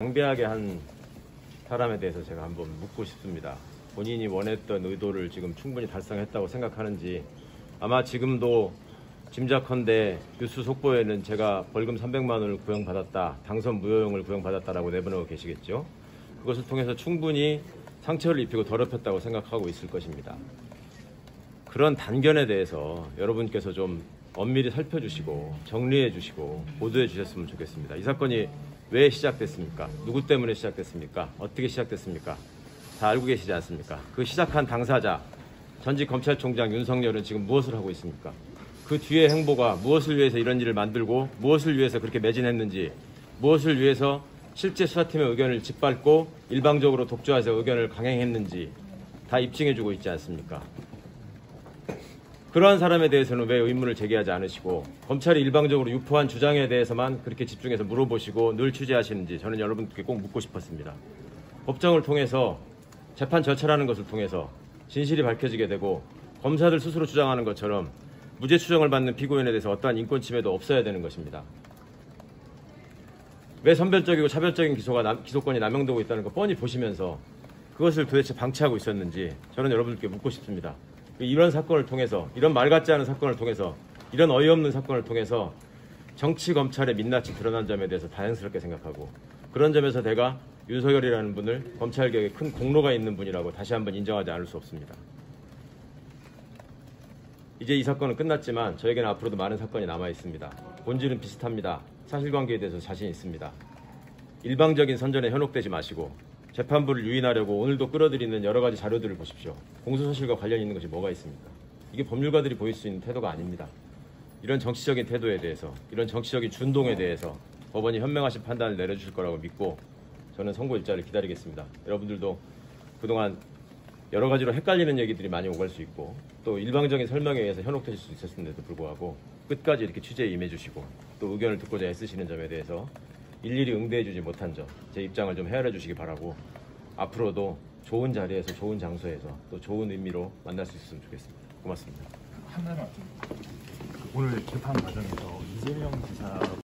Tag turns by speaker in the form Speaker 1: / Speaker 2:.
Speaker 1: 방대하게 한 사람에 대해서 제가 한번 묻고 싶습니다. 본인이 원했던 의도를 지금 충분히 달성했다고 생각하는지 아마 지금도 짐작컨대 뉴스 속보에는 제가 벌금 300만 원을 구형받았다, 당선 무효형을 구형받았다라고 내보내고 계시겠죠. 그것을 통해서 충분히 상처를 입히고 더럽혔다고 생각하고 있을 것입니다. 그런 단견에 대해서 여러분께서 좀 엄밀히 살펴주시고 정리해 주시고 보도해 주셨으면 좋겠습니다. 이 사건이 왜 시작됐습니까? 누구 때문에 시작됐습니까? 어떻게 시작됐습니까? 다 알고 계시지 않습니까? 그 시작한 당사자 전직 검찰총장 윤석열은 지금 무엇을 하고 있습니까? 그 뒤의 행보가 무엇을 위해서 이런 일을 만들고 무엇을 위해서 그렇게 매진했는지 무엇을 위해서 실제 수사팀의 의견을 짓밟고 일방적으로 독주해서 의견을 강행했는지 다 입증해주고 있지 않습니까? 그러한 사람에 대해서는 왜 의문을 제기하지 않으시고 검찰이 일방적으로 유포한 주장에 대해서만 그렇게 집중해서 물어보시고 늘 취재하시는지 저는 여러분께 꼭 묻고 싶었습니다. 법정을 통해서 재판 절차라는 것을 통해서 진실이 밝혀지게 되고 검사들 스스로 주장하는 것처럼 무죄 추정을 받는 피고인에 대해서 어떠한 인권 침해도 없어야 되는 것입니다. 왜 선별적이고 차별적인 기소가 남- 기소권이 남용되고 있다는 거 뻔히 보시면서 그것을 도대체 방치하고 있었는지 저는 여러분들께 묻고 싶습니다. 이런 사건을 통해서 이런 말 같지 않은 사건을 통해서 이런 어이없는 사건을 통해서 정치 검찰의 민낯이 드러난 점에 대해서 다행스럽게 생각하고 그런 점에서 제가 윤석열이라는 분을 검찰 개혁에 큰 공로가 있는 분이라고 다시 한번 인정하지 않을 수 없습니다. 이제 이 사건은 끝났지만 저에게는 앞으로도 많은 사건이 남아 있습니다. 본질은 비슷합니다. 사실관계에 대해서 자신 있습니다. 일방적인 선전에 현혹되지 마시고 재판부를 유인하려고 오늘도 끌어들이는 여러 가지 자료들을 보십시오. 공소사실과 관련 있는 것이 뭐가 있습니까? 이게 법률가들이 보일 수 있는 태도가 아닙니다. 이런 정치적인 태도에 대해서, 이런 정치적인 준동에 대해서 법원이 현명하신 판단을 내려주실 거라고 믿고 저는 선고 일자를 기다리겠습니다. 여러분들도 그동안 여러 가지로 헷갈리는 얘기들이 많이 오갈 수 있고 또 일방적인 설명에 의해서 현혹되실 수 있었음에도 불구하고 끝까지 이렇게 취재에 임해주시고 또 의견을 듣고자 애쓰시는 점에 대해서 일일이 응대해주지 못한 점 제 입장을 좀 헤아려 주시기 바라고 앞으로도 좋은 자리에서 좋은 장소에서 또 좋은 의미로 만날 수 있었으면 좋겠습니다. 고맙습니다.
Speaker 2: 하나만 좀. 오늘 재판 과정에서 이재명 지사